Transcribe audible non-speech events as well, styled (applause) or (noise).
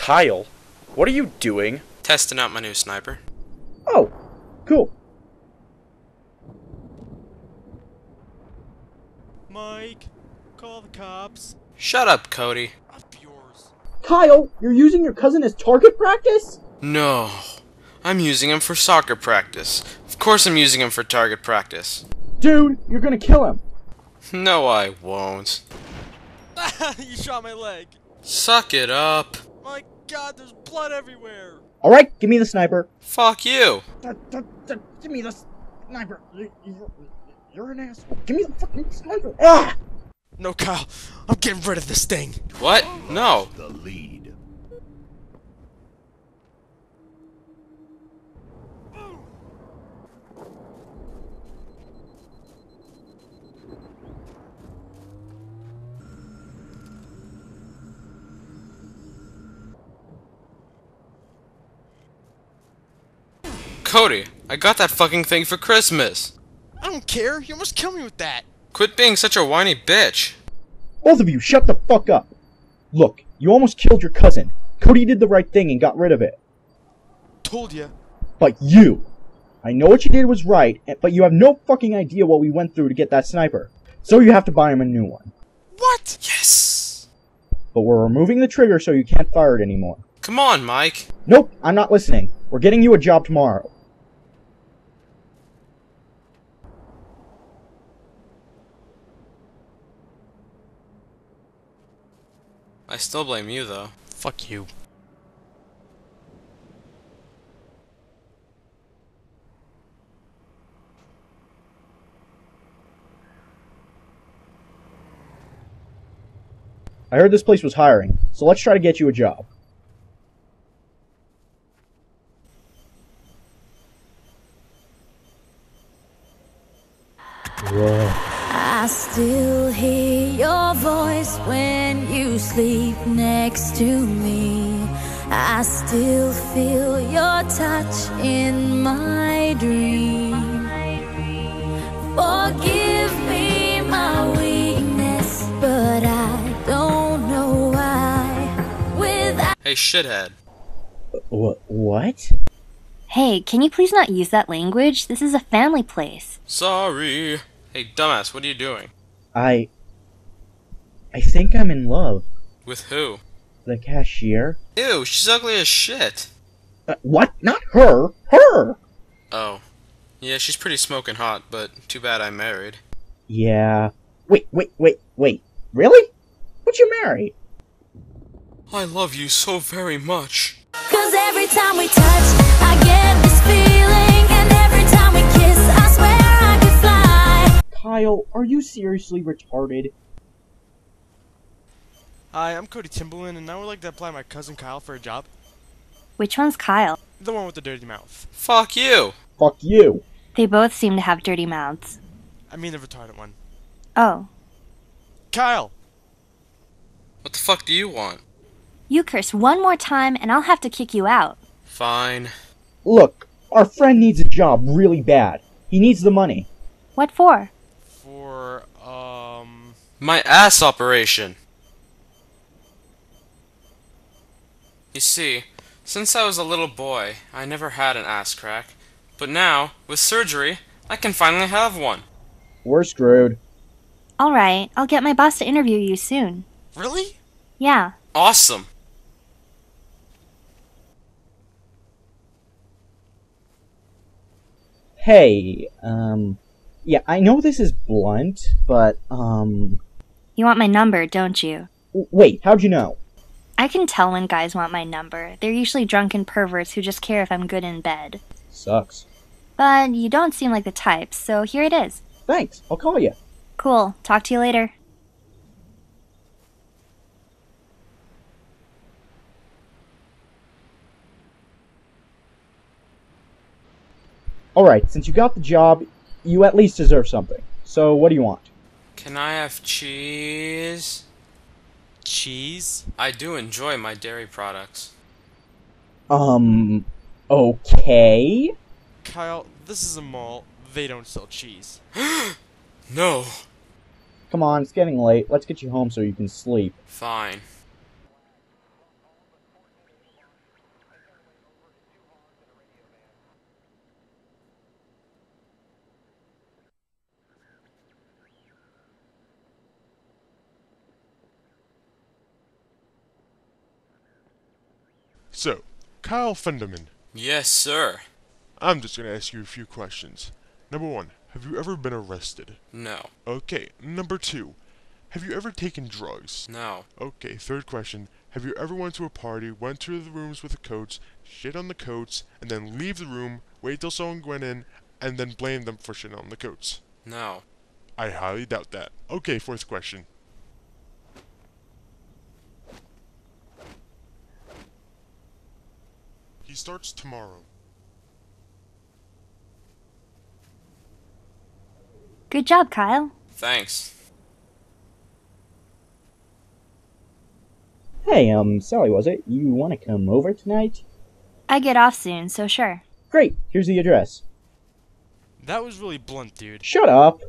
Kyle, what are you doing? Testing out my new sniper. Oh, cool. Mike, call the cops. Shut up, Cory. Up yours. Kyle, you're using your cousin as target practice? No. I'm using him for soccer practice. Of course I'm using him for target practice. Dude, you're gonna kill him. No, I won't. (laughs) you shot my leg. Suck it up. My god, there's blood everywhere. Alright, give me the sniper. Fuck you. Give me the sniper. You're an asshole. Give me the fucking sniper. Ah! No, Kyle, I'm getting rid of this thing. What? No. The lead. Cory, I got that fucking thing for Christmas. I don't care. You almost killed me with that. Quit being such a whiny bitch. Both of you, shut the fuck up. Look, you almost killed your cousin. Cory did the right thing and got rid of it. Told you. But you! I know what you did was right, but you have no fucking idea what we went through to get that sniper. So you have to buy him a new one. What? Yes. But we're removing the trigger so you can't fire it anymore. Come on, Mike. Nope, I'm not listening. We're getting you a job tomorrow. I still blame you, though. Fuck you. I heard this place was hiring, so let's try to get you a job. I still hear your voice when you sleep next to me. I still feel your touch in my dream. Forgive me my weakness, but I don't know why. Without Hey, shithead. Wh- what? Hey, can you please not use that language? This is a family place. Sorry. Hey, dumbass, what are you doing? I. I think I'm in love. With who? The cashier? Ew, she's ugly as shit. Uh, what? Not her! Her! Oh. Yeah, she's pretty smoking hot, but too bad I'm married. Yeah. Wait, wait, wait, wait. Really? Would you marry? I love you so very much. Cause every time we touch, I get Kyle, are you seriously retarded? Hi, I'm Cory Timberland, and I would like to apply my cousin Kyle for a job. Which one's Kyle? The one with the dirty mouth. Fuck you. Fuck you. They both seem to have dirty mouths. I mean the retarded one. Oh, Kyle! What the fuck do you want? you curse one more time and I'll have to kick you out. Fine. Look, our friend needs a job really bad. He needs the money. What for? For. My ass operation. You see, since I was a little boy, I never had an ass crack. But now, with surgery, I can finally have one. We're screwed. Alright, I'll get my boss to interview you soon. Really? Yeah. Awesome. Hey, um. Yeah, I know this is blunt, but, um. You want my number, don't you? Wait, how'd you know? I can tell when guys want my number. They're usually drunken perverts who just care if I'm good in bed. Sucks. But you don't seem like the type, so here it is. Thanks, I'll call you. Cool. Talk to you later. Alright, since you got the job, you at least deserve something. So, what do you want? Can I have cheese? Cheese? I do enjoy my dairy products. Um. Okay. Kyle, this is a mall. They don't sell cheese. (gasps) No. Come on, it's getting late. Let's get you home so you can sleep. Fine. So, Kyle Fenderman, Yes, sir. I'm just gonna ask you a few questions. Number one, have you ever been arrested? No. Okay. Number two, have you ever taken drugs? No. Okay, third question. Have you ever went to a party, went to the rooms with the coats, shit on the coats, and then leave the room, wait till someone went in, and then blame them for shit on the coats? No. I highly doubt that. Okay, fourth question. He starts tomorrow. Good job, Kyle. Thanks. Hey, um, Sally, was it? You want to come over tonight? I get off soon, so sure. Great. Here's the address. That was really blunt, dude. Shut up.